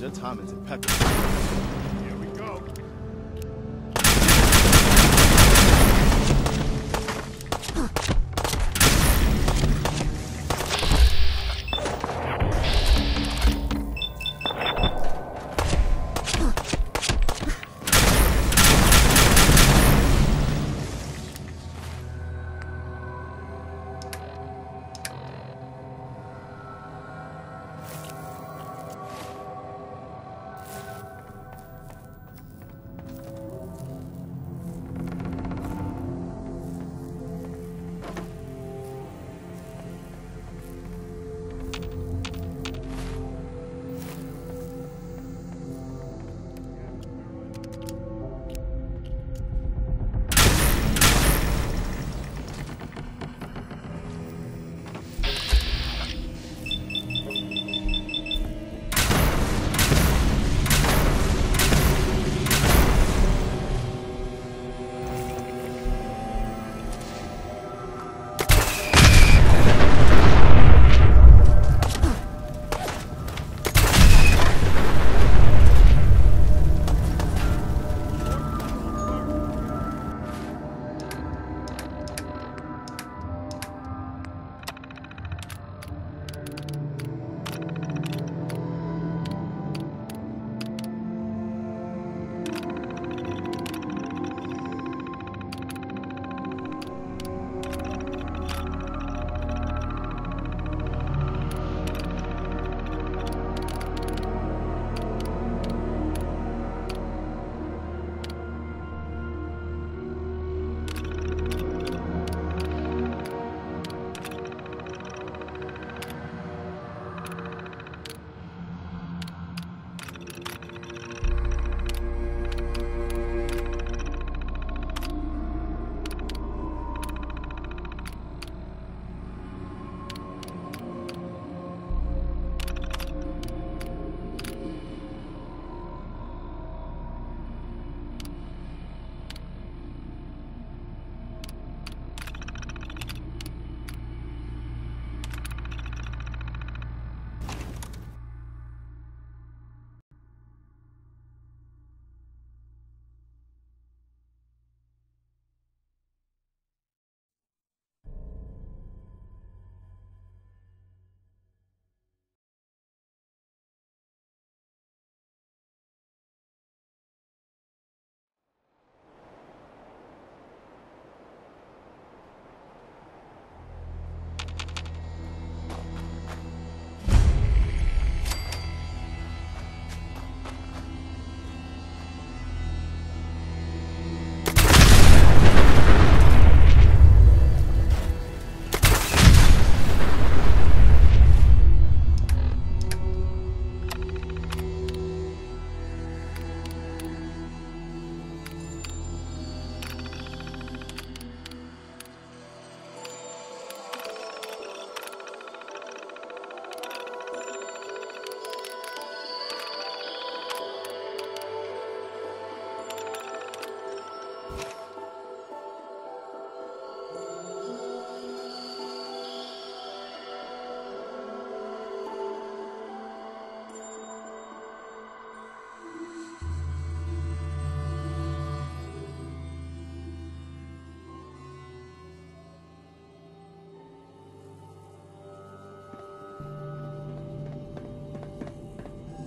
your time is impeccable.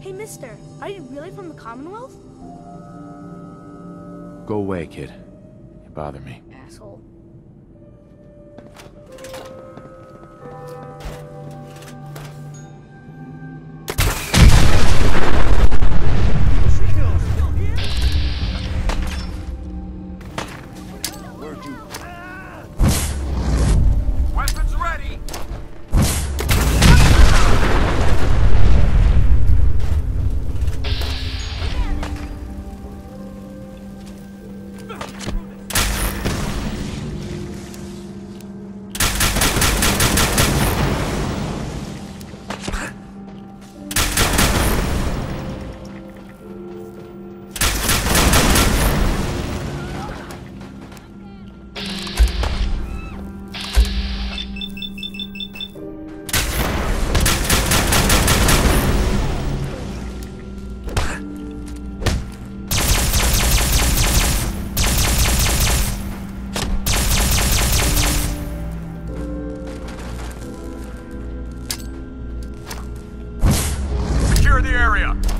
Hey, mister, are you really from the Commonwealth? Go away, kid. You bother me. area.